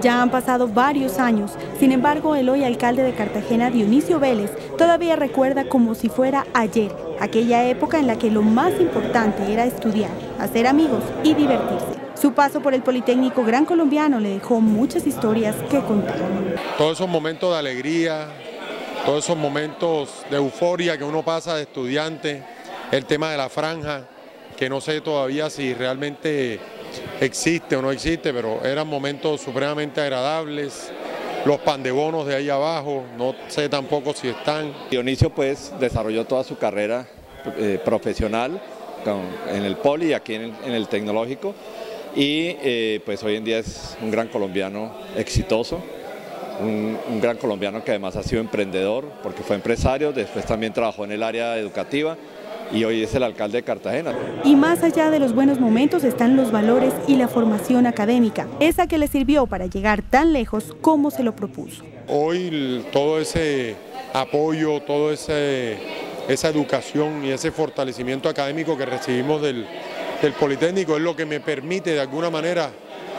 Ya han pasado varios años, sin embargo el hoy alcalde de Cartagena, Dionisio Vélez, todavía recuerda como si fuera ayer, aquella época en la que lo más importante era estudiar, hacer amigos y divertirse. Su paso por el Politécnico Gran Colombiano le dejó muchas historias que contar. Todos esos momentos de alegría, todos esos momentos de euforia que uno pasa de estudiante, el tema de la franja, que no sé todavía si realmente existe o no existe, pero eran momentos supremamente agradables. Los pandebonos de ahí abajo, no sé tampoco si están. Dionisio pues desarrolló toda su carrera eh, profesional en el poli y aquí en el, tecnológico y eh, pues hoy en día es un gran colombiano exitoso, un, gran colombiano que además ha sido emprendedor porque fue empresario, después también trabajó en el área educativa y hoy es el alcalde de Cartagena. Y más allá de los buenos momentos están los valores y la formación académica, esa que le sirvió para llegar tan lejos como se lo propuso. Hoy todo ese apoyo, toda esa educación y ese fortalecimiento académico que recibimos del, del Politécnico es lo que me permite de alguna manera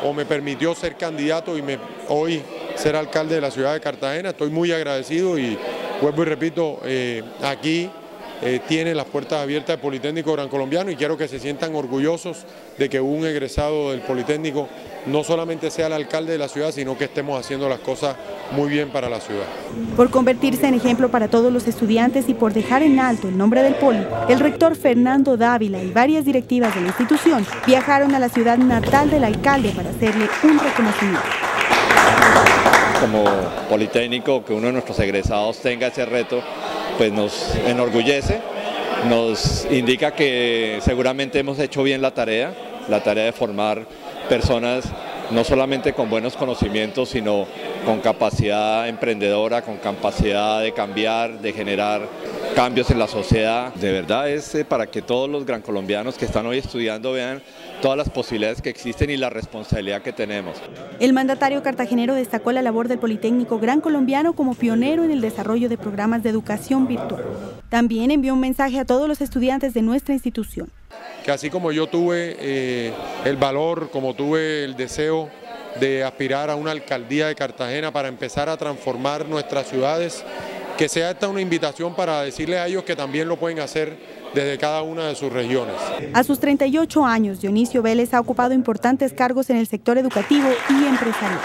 o me permitió ser candidato y me, hoy ser alcalde de la ciudad de Cartagena. Estoy muy agradecido y vuelvo y repito, eh, aquí eh, tiene las puertas abiertas del Politécnico Gran Colombiano y quiero que se sientan orgullosos de que un egresado del Politécnico no solamente sea el alcalde de la ciudad, sino que estemos haciendo las cosas muy bien para la ciudad. Por convertirse en ejemplo para todos los estudiantes y por dejar en alto el nombre del Poli, el rector Fernando Dávila y varias directivas de la institución viajaron a la ciudad natal del alcalde para hacerle un reconocimiento. Como Politécnico, que uno de nuestros egresados tenga ese reto pues nos enorgullece, nos indica que seguramente hemos hecho bien la tarea, la tarea de formar personas no solamente con buenos conocimientos, sino con capacidad emprendedora, con capacidad de cambiar, de generar cambios en la sociedad. De verdad es eh, para que todos los gran colombianos que están hoy estudiando vean todas las posibilidades que existen y la responsabilidad que tenemos. El mandatario cartagenero destacó la labor del Politécnico Gran Colombiano como pionero en el desarrollo de programas de educación virtual. También envió un mensaje a todos los estudiantes de nuestra institución. Que así como yo tuve eh, el valor, como tuve el deseo de aspirar a una alcaldía de Cartagena para empezar a transformar nuestras ciudades, que sea esta una invitación para decirles a ellos que también lo pueden hacer desde cada una de sus regiones. A sus 38 años, Dionisio Vélez ha ocupado importantes cargos en el sector educativo y empresarial.